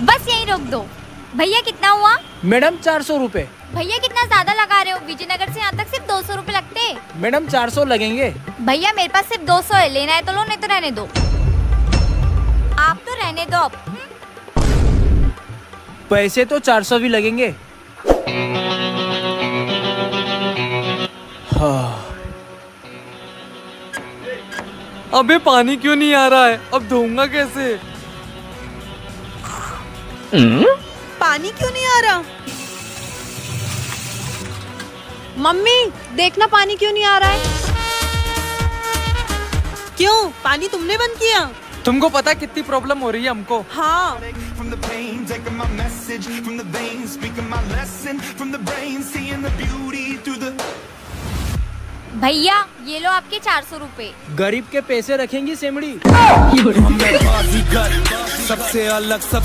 बस यही रोक दो। भैया कितना हुआ? मैडम चार सौ रूपए। भैया कितना ज़्यादा लगा रहे हो? विजयनगर से यहाँ तक सिर्फ़ दो सौ रूपए लगते। मैडम चार सौ लगेंगे। भैया मेरे पास सिर्फ़ दो सौ है। लेना है तो लो नहीं तो रहने दो। आप तो रहने दो अब। हम्म, पैसे तो चार सौ भी लगेंगे। हाँ। अबे पानी क्यों नहीं आ रहा है? अब धोऊँगा कैसे? पानी क्यों नहीं आ रहा? मम्मी देखना पानी क्यों नहीं आ रहा है? क्यों? पानी तुमने बंद किया। तुमको पता कितनी प्रॉब्लम हो रही है हमको। हाँ। भैया ये लो आपके चार सौ रूपए। गरीब के पैसे रखेंगी सेमड़ी। सबसे अलग सब